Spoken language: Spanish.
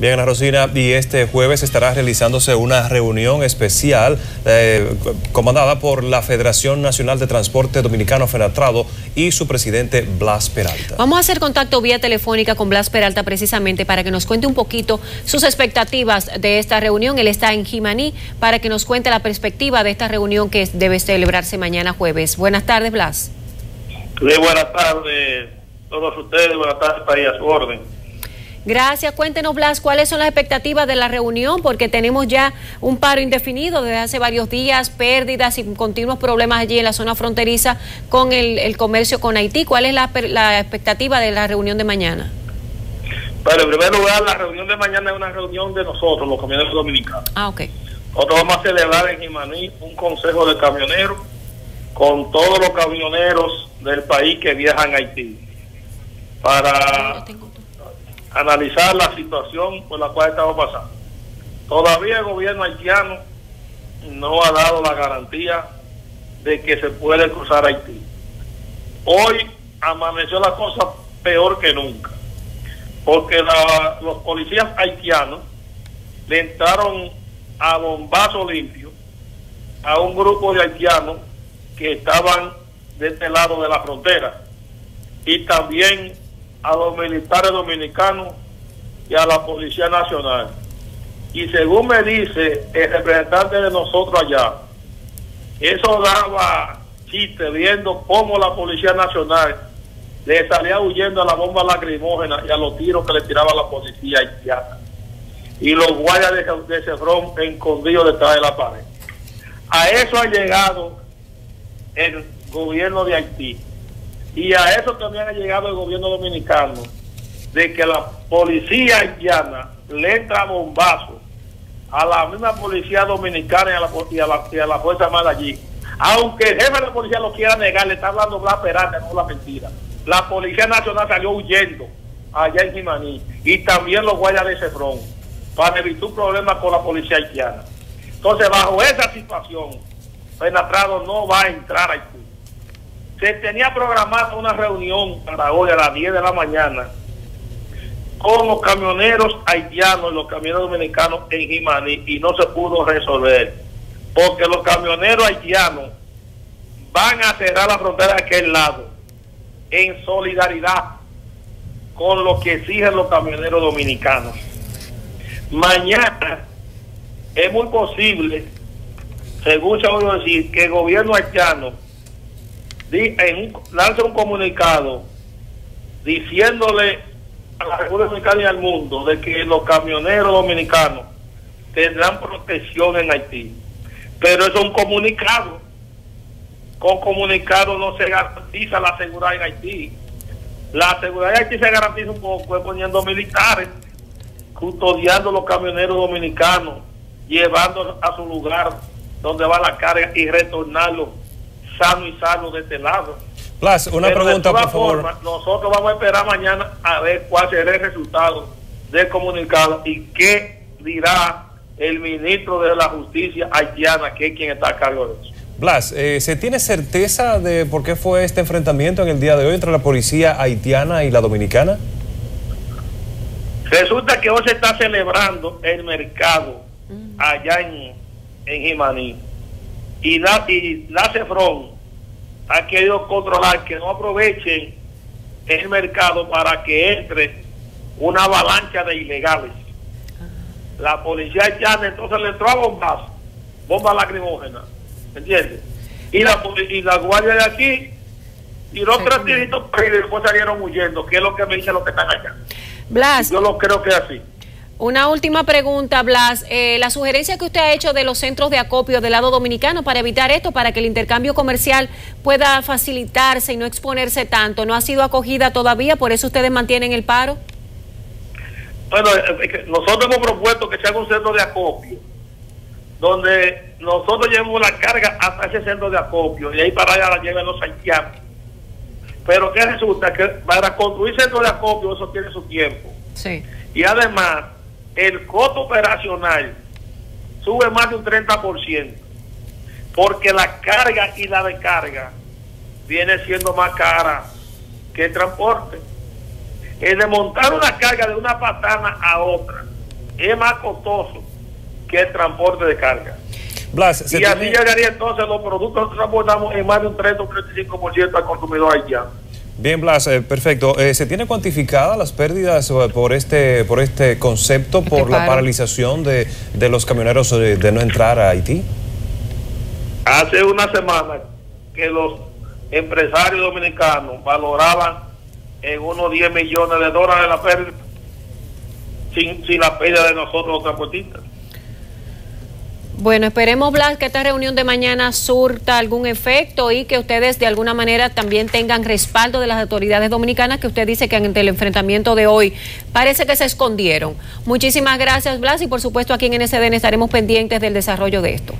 Bien, Ana Rosina, y este jueves estará realizándose una reunión especial eh, comandada por la Federación Nacional de Transporte Dominicano Fenatrado y su presidente Blas Peralta. Vamos a hacer contacto vía telefónica con Blas Peralta precisamente para que nos cuente un poquito sus expectativas de esta reunión. Él está en Jimaní para que nos cuente la perspectiva de esta reunión que debe celebrarse mañana jueves. Buenas tardes, Blas. Sí, buenas tardes todos ustedes, buenas tardes, país a su orden. Gracias. Cuéntenos, Blas, cuáles son las expectativas de la reunión, porque tenemos ya un paro indefinido desde hace varios días, pérdidas y continuos problemas allí en la zona fronteriza con el, comercio con Haití. ¿Cuál es la, expectativa de la reunión de mañana? Bueno, en primer lugar, la reunión de mañana es una reunión de nosotros, los camioneros dominicanos. Ah, ok. Nosotros vamos a celebrar en Jimaní un consejo de camioneros con todos los camioneros del país que viajan a Haití. Para analizar la situación por la cual estamos pasando. Todavía el gobierno haitiano no ha dado la garantía de que se puede cruzar Haití. Hoy amaneció la cosa peor que nunca, porque los policías haitianos le entraron a bombazo limpio a un grupo de haitianos que estaban de este lado de la frontera y también a los militares dominicanos y a la Policía Nacional. Y según me dice el representante de nosotros allá, eso daba chiste viendo cómo la Policía Nacional le salía huyendo a la bomba lacrimógena y a los tiros que le tiraba la policía haitiana. Y los guardias de, de Cefrón escondidos detrás de la pared. A eso ha llegado el gobierno de Haití y a eso también ha llegado el gobierno dominicano, de que la policía haitiana le entra bombazo a la misma policía dominicana y a la, y a la, Fuerza Armada allí. Aunque el jefe de la policía lo quiera negar, le está hablando Blas Peralta, no la mentira. La Policía Nacional salió huyendo allá en Jimaní y también los guardias de Cefrón para evitar un problema con la policía haitiana. Entonces, bajo esa situación, Penatrado no va a entrar a Haití se tenía programada una reunión para hoy a las 10 de la mañana con los camioneros haitianos y los camioneros dominicanos en Jimani y no se pudo resolver porque los camioneros haitianos van a cerrar la frontera de aquel lado en solidaridad con lo que exigen los camioneros dominicanos. Mañana es muy posible, según se a decir, que el gobierno haitiano lanza un comunicado diciéndole a la República Dominicana y al mundo de que los camioneros dominicanos tendrán protección en Haití. Pero es un comunicado. Con comunicado no se garantiza la seguridad en Haití. La seguridad en Haití se garantiza un poco poniendo militares, custodiando los camioneros dominicanos, llevándolos a su lugar donde va la carga y retornarlos sano y sano de este lado. Blas, una pregunta, por favor. nosotros vamos a esperar mañana a ver cuál será el resultado del comunicado y qué dirá el ministro de la Justicia haitiana, que es quien está a cargo de eso. Blas, eh, ¿se tiene certeza de por qué fue este enfrentamiento en el día de hoy entre la policía haitiana y la dominicana? Resulta que hoy se está celebrando el mercado mm. allá en, en Jimaní y la, y la Cefrón ha querido controlar que no aprovechen el mercado para que entre una avalancha de ilegales. La policía ya entonces le entró a bombas, bombas lacrimógenas, ¿entiendes? Y la, y la guardia de aquí tiró tres tiritos y después salieron huyendo, que es lo que me dice los que están allá. Blas. Yo lo creo que es así. Una última pregunta, Blas. Eh, la sugerencia que usted ha hecho de los centros de acopio del lado dominicano para evitar esto, para que el intercambio comercial pueda facilitarse y no exponerse tanto, ¿no ha sido acogida todavía? ¿Por eso ustedes mantienen el paro? Bueno, nosotros hemos propuesto que se haga un centro de acopio, donde nosotros llevemos la carga hasta ese centro de acopio y ahí para allá la lleven los haitianos. Pero ¿qué resulta? Que para construir centro de acopio eso tiene su tiempo. Sí. Y además el costo operacional sube más de un 30%, porque la carga y la descarga viene siendo más cara que el transporte. El de montar una carga de una patana a otra es más costoso que el transporte de carga. Blas, y así llegaría entonces los productos que transportamos en más de un 30 o 35% al consumidor haitiano. Bien, Blas, eh, perfecto. Eh, ¿Se tiene cuantificada las pérdidas eh, por este por este concepto, este por la paralización de, de los camioneros de, no entrar a Haití? Hace una semana que los empresarios dominicanos valoraban en unos 10 millones de dólares la pérdida, sin, sin la pérdida de nosotros los transportistas. Bueno, esperemos, Blas, que esta reunión de mañana surta algún efecto y que ustedes de alguna manera también tengan respaldo de las autoridades dominicanas que usted dice que ante el enfrentamiento de hoy parece que se escondieron. Muchísimas gracias, Blas, y por supuesto aquí en NSDN estaremos pendientes del desarrollo de esto.